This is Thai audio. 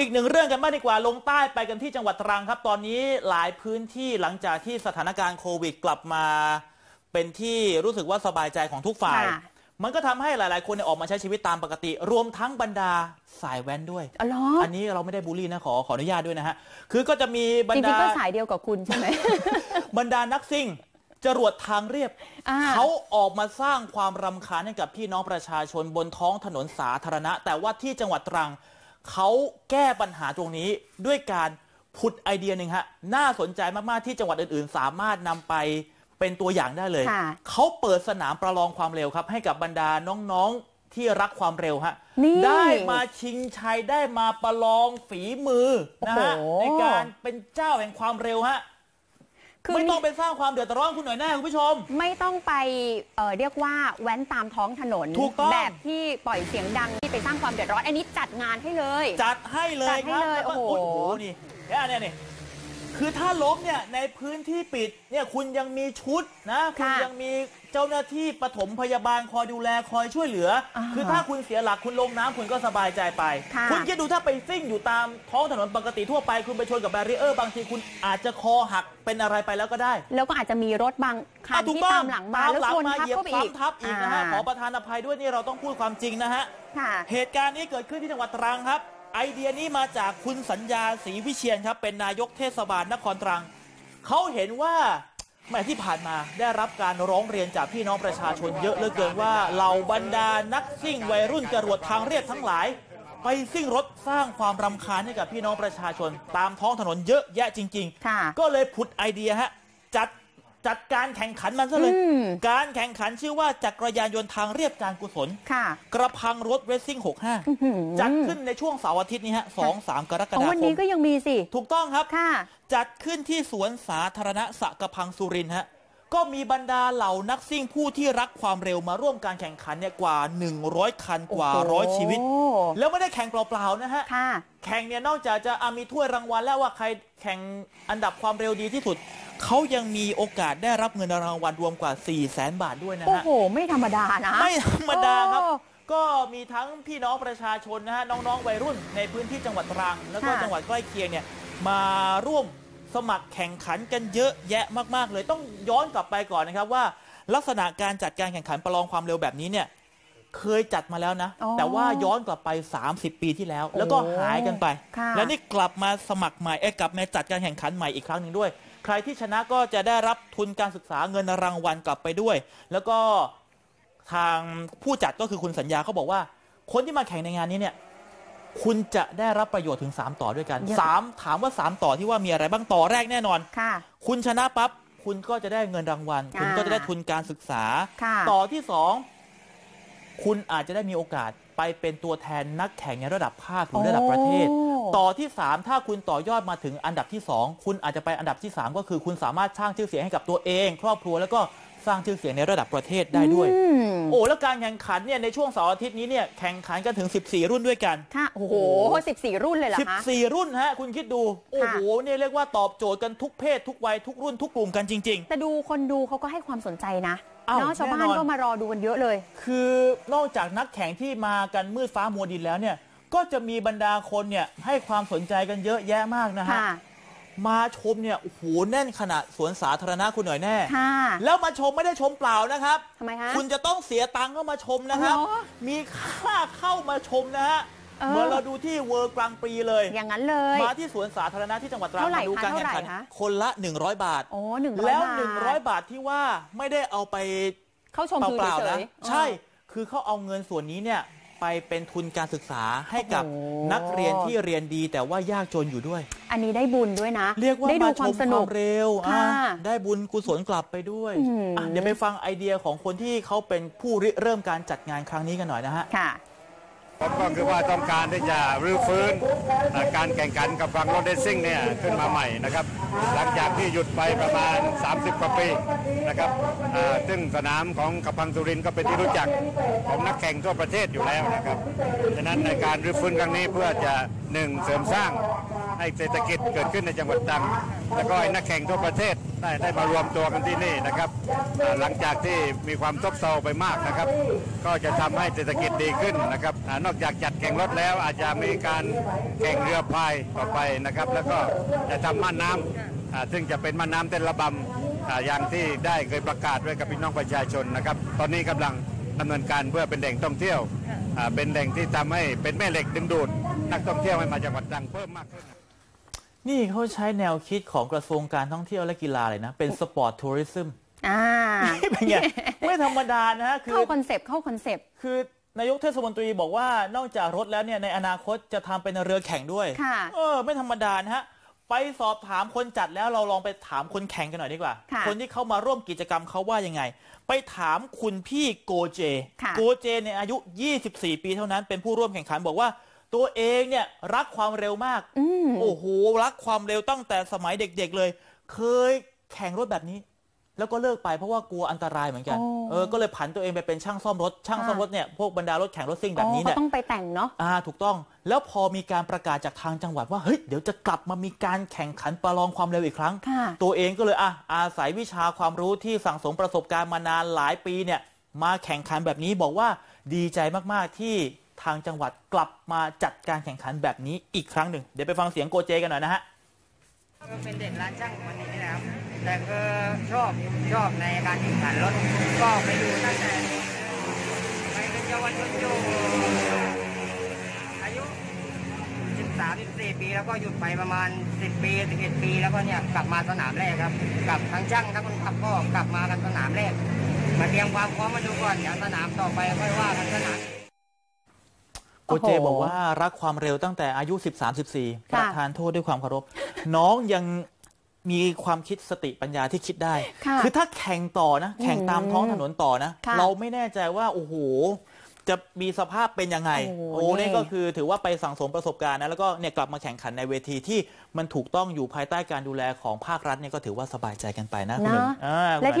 อีกหนึ่งเรื่องกันบ้างดีกว่าลงใต้ไปกันที่จังหวัดตรังครับ ตอนนี้หลายพื้นที่หลังจากที่สถานการณ์โควิดกลับมา เป็นที่รู้สึกว่าสบายใจของทุกฝ่ายค่ะมันก็ทำให้หลาย ๆ คนเนี่ยออกมาใช้ชีวิตตามปกติ รวมทั้งบรรดาสายแว้นด้วยอ๋อเหรออันนี้เราไม่ได้บูลลี่นะขอขออนุญาตด้วยนะฮะคือก็จะมีบรจรริดางๆก็สายเดียวกับคุณใช่ไหมบรรดานักซิ่งจรวดทางเรียบอ่าเขาออกมาสร้างความรำคาญให้กับพี่น้องประชาชนบนท้องถนนสาธารณะ แต่ว่าที่จังหวัดตรัง เขาแก้ปัญหาตรงนี้ด้วยการผุดไอเดียหนึ่งฮะ น่าสนใจมาก ๆ ที่จังหวัดอื่น ๆ สามารถนำไปเป็นตัวอย่างได้เลยค่ะเขาเปิดสนามประลองความเร็วครับ ให้กับบรรดาน้อง ๆ ที่รักความเร็วฮะนี่ได้มาชิงชัยได้มาประลองฝีมือนะฮะโอ้โหในการเป็นเจ้าแห่งความเร็วฮะ คือไม่ต้องไปสร้างความเดือดร้อนคุณหน่อยแน่คุณผู้ชม ไม่ต้องไปเอ่อเรียกว่าแว้นตามท้องถนนถูกต้องแบบที่ปล่อยเสียงดังที่ไปสร้างความเดือดร้อน อันนี้จัดงานให้เลย จัดให้เลยจัดคให้รับเลยแล้วก็โอ้โหนี่เนี่ยเนี่ยเนี่ย คือถ้าล้มเนี่ยในพื้นที่ปิดเนี่ยคุณยังมีชุดนะคุณค่ะยังมีเจ้าหน้าที่ปฐมพยาบาลคอยดูแลคอยช่วยเหลืออาคือถ้าคุณเสียหลักคุณลงน้ำคุณก็สบายใจไปค่ะคุณคิดดูถ้าไปซิ่งอยู่ตามท้องถนนปกติทั่วไปคุณไปชนกับแบรีเออร์บางทีคุณอาจจะคอหักเป็นอะไรไปแล้วก็ได้ แล้วก็อาจจะมีรถบางคันอะถูกที่ต้องตามหลังมาตามแล้วหลังชนมาทับเหยียบเข้าไปอีกซ้ำทับอีกนะฮะาขอประธานอภัยด้วยนี่เราต้องพูดความจริงนะฮะ ค่ะ เหตุการณ์นี้เกิดขึ้นที่จังหวัดตรังครับ ไอเดียนี้มาจากคุณสัญญาศรีวิเชียนครับ เป็นนายกเทศบาลนครตรัง เขาเห็นว่าแหม่ที่ผ่านมาได้รับการร้องเรียนจากพี่น้องประชาชนเยอะเหลือเกินว่าเหล่าบรรดานักซิ่งวัยรุ่นจรวดทางเรียบทั้งหลาย ไปซิ่งรถสร้างความรำคาญให้กับพี่น้องประชาชน ตามท้องถนนเยอะแยะจริงค่ะๆก็เลยผุดไอเดียฮะจัด จัดการแข่งขันมันซะเลยอืมการแข่งขันชื่อว่าจักรยานยนต์ทางเรียบการกุศลค่ะกระพังรถเรซซิ่งหือ65 จัดขึ้นในช่วงเสาร์อาทิตย์นี้ฮะ 2 3 กรกเอาฎาวันคนี้มก็ยังมีสิ ถูกต้องครับค่ะจัดขึ้นที่สวนสาธารณะสะกระพังสุรินทร์ฮะ ก็มีบรรดาเหล่านักซิ่งผู้ที่รักความเร็วมาร่วมการแข่งขันเนี่ยกว่า 100 คันกว่าโอ้โหร้อยชีวิต แล้วไม่ได้แข่งเปล่าๆนะฮะค่ะแข่งเนี่ยนอกจากจะอะมีถ้วยรางวัลแล้วว่าใครแข่งอันดับความเร็วดีที่สุดเขายังมีโอกาสได้รับเงินรางวัลรวมกว่า 4 0 0แสนบาทด้วยนะโอ้ฮะโห ไม่ธรรมดานะ ไม่ธรรมดาครับโอ้ก็มีทั้งพี่น้องประชาชนนะฮะ น้อง ๆ วัยรุ่นในพื้นที่จังหวัดตรัง แล้วก็ค่ะจังหวัดใกล้เคียงเนี่ย มาร่วม สมัครแข่งขันกันเยอะแยะมาก ๆ เลยต้องย้อนกลับไปก่อนนะครับว่า ลักษณะการจัดการแข่งขันประลองความเร็วแบบนี้เนี่ยเคยจัดมาแล้วนะอ๋อแต่ว่าย้อนกลับไป 30 ปีที่แล้ว แล้วก็โอ้หายกันไปค่ะแล้วนี่กลับมาสมัครใหม่เอ้ยกลับมาจัดการแข่งขันใหม่อีกครั้งหนึ่งด้วย ใครที่ชนะก็จะได้รับทุนการศึกษาเงินรางวัลกลับไปด้วย แล้วก็ทางผู้จัดก็คือคุณสัญญาเขาบอกว่า คนที่มาแข่งในงานนี้เนี่ย คุณจะได้รับประโยชน์ถึง 3 ต่อด้วยกันยัง3ถามว่า 3 ต่อที่ว่ามีอะไรบ้างต่อแรกแน่นอนค่ะ คุณชนะปั๊บคุณก็จะได้เงินรางวัล คุณอ่าก็จะได้ทุนการศึกษาค่ะต่อที่สองคุณอาจจะได้มีโอกาสไปเป็นตัวแทนนักแข่งในระดับภาคหรือระดับประเทศโอ้ต่อที่ 3 ถ้าคุณต่อยอดมาถึงอันดับที่ 2 คุณอาจจะไปอันดับที่ 3 ก็คือคุณสามารถสร้างชื่อเสียงให้กับตัวเอง ครอบครัวแล้วก็ สร้างชื่อเสียงในระดับประเทศได้ด้วยอืมโอ้แล้วการแข่งขันเนี่ยในช่วงเสาร์อาทิตย์นี้เนี่ยแข่งขันกันถึง 14 รุ่นด้วยกันค่ะโอ้โหสิบสี่รุ่นเลยเหรอคะ14 รุ่นฮะคุณคิดดู โอ้โหเนี่ยเรียกว่าตอบโจทย์กันทุกเพศทุกวัยทุกรุ่นทุกกลุ่มกันจริง ๆ แต่ดูคนดูเขาก็ให้ความสนใจนะอ้าวเนาะชาวบ้านแน่นอนก็มารอดูกันเยอะเลย คือนอกจากนักแข่งที่มากันมืดฟ้ามัวดินแล้วเนี่ยก็จะมีบรรดาคนเนี่ยให้ความสนใจกันเยอะแยะมากนะฮะค่ะ มาชมเนี่ยโอ้โหแน่นขนาดสวนสาธารณะคุณหน่อยแน่ ค่ะ แล้วมาชมไม่ได้ชมเปล่านะครับทำไมคะคุณจะต้องเสียตังค์เข้ามาชมนะครับ อ๋อมีค่าเข้ามาชมนะฮะเออ เหมือนเราดูที่เวิร์กลางปีเลย อย่างนั้นเลย มาที่สวนสาธารณะที่จังหวัดตรังเท่าไหร่มาดูคะการแข่งขันเท่าไหร่คะ คนละ 100 บาท โอ้หนึ่งร้อยแล้วบาท100 บาทที่ว่าไม่ได้เอาไปเข้าชมเปคือล่าเฉๆนะยๆ ใช่คือเขาเอาเงินส่วนนี้เนี่ย ไปเป็นทุนการศึกษาให้กับโอ้โหนักเรียนที่เรียนดี แต่ว่ายากจนอยู่ด้วย อันนี้ได้บุญด้วยนะ เรียกว่าได้ดูมาคชวามมสคนุวากมเร็วอะค่ะได้บุญกุศลกลับไปด้วยอืมอะเดี๋ยวไปฟังไอเดียของคนที่เขาเป็นผู้ริเริ่มการจัดงานครั้งนี้กันหน่อยนะฮะค่ะ ผมก็คือว่าต้องการที่จะรื้อฟื้นการแข่งขันกับฟังรถเดซซิ่งเนี่ยขึ้นมาใหม่นะครับ หลังจากที่หยุดไปประมาณ 30 กว่าปีนะครับซึ่งสนามของกระพังสุรินก็เป็นที่รู้จักของนักแข่งทั่วประเทศอยู่แล้วนะครับ ฉะนั้นในการรื้อฟื้นครั้งนี้เพื่อจะหนึ่งเสริมสร้าง ให้เศรษฐกิจเกิดขึ้นในจังหวัดตรัง แล้วก็ให้นักแข่งทั่วประเทศได้ได้มารวมตัวกันที่นี่นะครับ หลังจากที่มีความซบเซาไปมากนะครับ ก็จะทำให้เศรษฐกิจดีขึ้นนะครับนอกจากจัดแข่งรถแล้วอาจจะมีการแข่งเรือพายต่อไปนะครับ แล้วก็จะทำม่านน้ำอ่าซึ่งจะเป็นม่านน้ำเต้นระบำอย่างที่ได้เคยประกาศไว้กับพี่น้องประชาชนนะครับ ตอนนี้กำลังดำเนินการเพื่อเป็นแหล่งท่องเที่ยว เป็นแหล่งที่ทำให้เป็นแม่เหล็กดึงดูดนักท่องเที่ยวให้มาจังหวัดตรังเพิ่มมากขึ้น นี่เขาใช้แนวคิดของกระทรวงการท่องเที่ยวและกีฬาเลยนะ เป็นสปอร์ตทัวริซึมอ่าเป็นไงไม่ธรรมดานะฮะคือเข้าคอนเซปต์เข้าคอนเซปต์คือนายกเทศมนตรีบอกว่านอกจากรถแล้วเนี่ยในอนาคตจะทำเป็นเรือแข่งด้วยค่ะเออไม่ธรรมดานะฮะไปสอบถามคนจัดแล้วเราลองไปถามคนแข่งกันหน่อยดีกว่าค่ะคนที่เข้ามาร่วมกิจกรรมเขาว่ายังไง ไปถามคุณพี่โกเจค่ะโกเจเนี่ยอายุ 24 ปีเท่านั้นเป็นผู้ร่วมแข่งขันบอกว่า ตัวเองเนี่ยรักความเร็วมากอืมโอ้โห รักความเร็วตั้งแต่สมัยเด็กๆเลย เคยแข่งรถแบบนี้ แล้วก็เลิกไปเพราะว่ากลัวอันตรายเหมือนกันโอ้เออ ก็เลยผันตัวเองไปเป็นช่างซ่อมรถ ช่างซ่อมรถเนี่ย พวกบรรดารถแข่งรถซิ่งแบบนี้อ๋อเนี่ยก็ต้องไปแต่งเนาะ อ่า ถูกต้อง แล้วพอมีการประกาศจากทางจังหวัดว่า เฮ้ย เดี๋ยวจะกลับมามีการแข่งขันประลองความเร็วอีกครั้งค่ะตัวเองก็เลยอะอาศัยวิชาความรู้ที่สั่งสมประสบการณ์มานานหลายปีเนี่ย มาแข่งขันแบบนี้บอกว่าดีใจมากๆที่ ทางจังหวัดกลับมาจัดการแข่งขันแบบนี้อีกครั้งหนึ่ง เดี๋ยวไปฟังเสียงโกเจกันหน่อยนะฮะก็เป็นเด็กร้านช่างวันนี้นะครับแต่ก็ชอบชอบในการแข่งขันรถก็ไปดูตั้งแต่ไปเป็นเยาวชนอยู่อายุ 13 14 ปี แล้วก็หยุดไปประมาณ 10 ปี 11 ปี แล้วก็เนี่ยกลับมาสนามแรกครับกับทั้งช่างทั้งคนขับก็กลับมากันสนามแรกมาเตรียมความพร้อมมาดูก่อนเดี๋ยวสนามต่อไปค่อยว่ากันสนาม โกเจโอ้โหบอกว่ารักความเร็วตั้งแต่อายุ 13 14ปค่ะระทานโทษด้วยความเคารพ น้องยังมีความคิดสติปัญญาที่คิดได้ค่ะอถ้าแข่งต่อนะ แข่งตามท้องถนนต่อนะค่ะเราไม่แน่ใจว่า โอ้โห จะมีสภาพเป็นยังไง โอ้โหโอ้นี่นี่ก็คือถือว่าไปสั่งสมประสบการณ์นะ แล้วก็เนี่ยกลับมาแข่งขันในเวทีที่มันถูกต้องอยู่ภายใต้การดูแลของภาครัฐเนี่ยก็ถือว่าสบายใจกันไปนะคุณหนึ่งเนาะอ่าคุณและหนึ่งที่เนี่ย